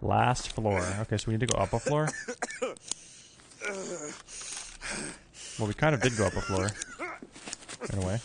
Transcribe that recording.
Last floor. Okay, so we need to go up a floor. Well, we kind of did go up a floor. In a way.